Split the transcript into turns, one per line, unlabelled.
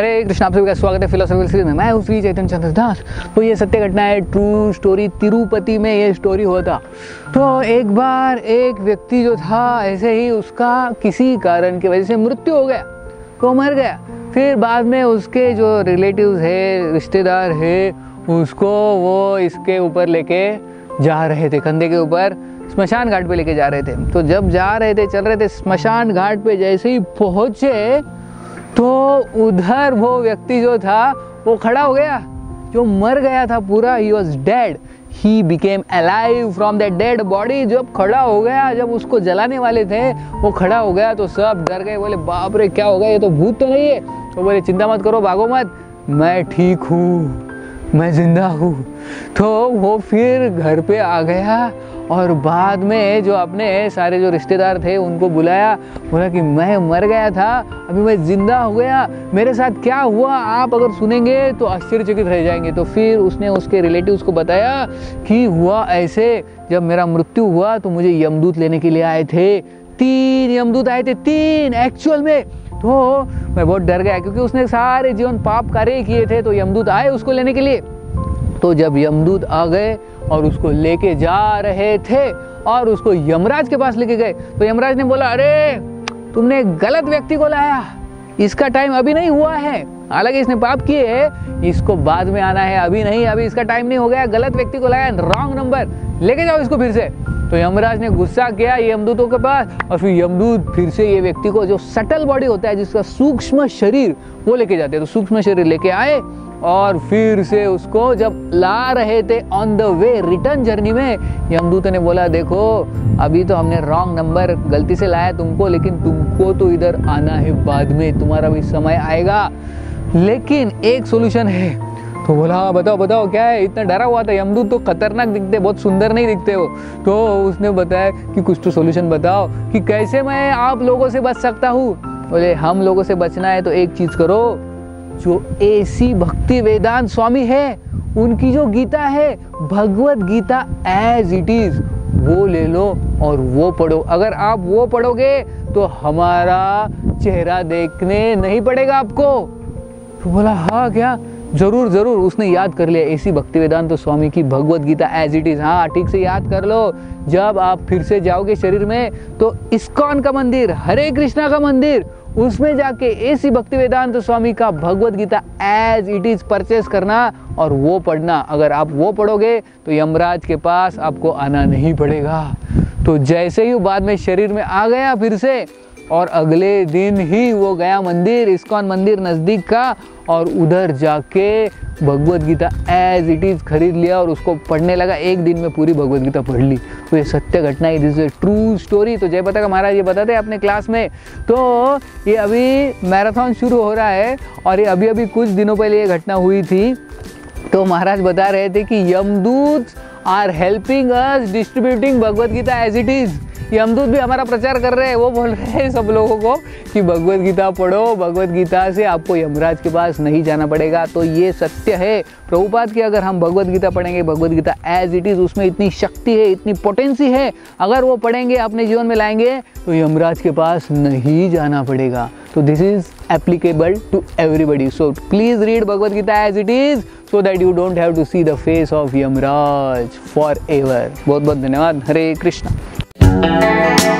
हरे कृष्ण आप सभी का स्वागत है फिलोसफिकल सीरीज़ में? मैं हूँ श्री चैतन्य चंद्र दास। तो ये सत्य घटना है ट्रू स्टोरी तिरुपति में ये स्टोरी हुआ था। तो एक बार एक व्यक्ति जो था, ऐसे ही उसका किसी कारण की वजह से मृत्यु हो गया तो मर गया। फिर बाद में उसके जो रिलेटिव्स है, रिश्तेदार है, उसको वो इसके ऊपर लेके जा रहे थे, कंधे के ऊपर, स्मशान घाट पे लेके जा रहे थे। तो जब जा रहे थे, चल रहे थे, स्मशान घाट पे जैसे ही पहुँचे तो उधर वो व्यक्ति जो था, वो खड़ा हो गया। जो मर गया था पूरा ही was dead he became alive from that dead body जब खड़ा हो गया, जब उसको जलाने वाले थे, वो खड़ा हो गया तो सब डर गए। बोले, बाप रे, क्या हो गया? ये तो भूत तो नहीं है। तो बोले, चिंता मत करो, भागो मत। मैं ठीक हूँ। मैं ज़िंदा हूँ। तो वो फिर घर पे आ गया। और बाद में जो अपने सारे जो रिश्तेदार थे, उनको बुलाया, बोला कि मैं मर गया था, अभी मैं ज़िंदा हो गया, मेरे साथ क्या हुआ, आप अगर सुनेंगे तो आश्चर्यचकित रह जाएँगे। तो फिर उसने उसके रिलेटिव्स को बताया कि हुआ ऐसे, जब मेरा मृत्यु हुआ तो मुझे यमदूत लेने के लिए आए थे। तीन यमदूत आए थे, तीन एक्चुअल में। तो मैं बहुत डर गया, क्योंकि उसने सारे जीवन पाप कार्य किए थे तो यमदूत आए उसको लेने के लिए। तो जब यमदूत आ गए और उसको लेके जा रहे थे और उसको यमराज के पास लेके गए तो यमराज ने बोला, अरे, तुमने गलत व्यक्ति को लाया। इसका टाइम अभी नहीं हुआ है। हालाँकि इसने पाप किए है, इसको बाद में आना है, अभी नहीं, अभी इसका टाइम नहीं हो गया, गलत व्यक्ति को लाया रॉन्ग नंबर लेके जाओ इसको फिर से। तो यमराज ने गुस्सा किया यमदूतों के पास, और फिर यमदूत फिर से ये व्यक्ति को जो सटल बॉडी होता है, जिसका सूक्ष्म शरीर, वो लेके जाते हैं। तो सूक्ष्म शरीर लेके आए, और फिर से उसको जब ला रहे थे on the way return journey में, यमदूत ने बोला, देखो, अभी तो हमने रॉन्ग नंबर गलती से लाया तुमको, लेकिन तुमको तो इधर आना है बाद में, तुम्हारा भी समय आएगा। लेकिन एक सोल्यूशन है। तो बोला हाँ बताओ बताओ, क्या है? इतना डरा हुआ था, यमदूत तो खतरनाक दिखते, बहुत सुंदर नहीं दिखते हो तो उसने बताया कि कुछ तो सोल्यूशन बताओ, कि कैसे मैं आप लोगों से बच सकता हूँ? बोले, हम लोगों से बचना है तो एक चीज़ करो। जो एसी भक्ति वेदांत स्वामी है, उनकी जो गीता है, Bhagavad Gita as it is वो ले लो और वो पढ़ो। अगर आप वो पढ़ोगे तो हमारा चेहरा देखने नहीं पड़ेगा आपको। तो बोला हाँ क्या? ज़रूर ज़रूर। उसने याद कर लिया, ऐसी भक्ति वेदांत तो स्वामी की Bhagavad Gita as it is हाँ ठीक से याद कर लो। जब आप फिर से जाओगे शरीर में तो इस्कॉन का मंदिर, हरे कृष्णा का मंदिर, उसमें जाके ऐसी भक्ति वेदांत स्वामी का Bhagavad Gita as it is purchase करना और वो पढ़ना। अगर आप वो पढ़ोगे तो यमराज के पास आपको आना नहीं पड़ेगा। तो जैसे ही बाद में शरीर में आ गया फिर से और अगले दिन ही वो गया मंदिर, इस्कॉन मंदिर नज़दीक का, और उधर जाके Bhagavad Gita as it is खरीद लिया और उसको पढ़ने लगा। एक दिन में पूरी भगवत गीता पढ़ ली। तो ये सत्य घटना है दिस इज़ ट्रू स्टोरी तो जय पता का महाराज, ये बताते अपने क्लास में। तो ये अभी मैराथन शुरू हो रहा है और ये अभी अभी कुछ दिनों पहले ये घटना हुई थी। तो महाराज बता रहे थे कि यमदूत are helping us distributing Bhagavad Gita as it is यमदूत भी हमारा प्रचार कर रहे हैं, वो बोल रहे हैं सब लोगों को कि भगवत गीता पढ़ो, भगवत गीता से आपको यमराज के पास नहीं जाना पड़ेगा। तो ये सत्य है। प्रभुपाद की अगर हम भगवत गीता पढ़ेंगे, Bhagavad Gita as it is उसमें इतनी शक्ति है, इतनी पोटेंसी है, अगर वो पढ़ेंगे, अपने जीवन में लाएँगे तो यमराज के पास नहीं जाना पड़ेगा। तो this is applicable to everybody so please read Bhagavad Gita as it is so that you don't have to see the face of Yamraj forever बहुत बहुत धन्यवाद। हरे कृष्णा। Música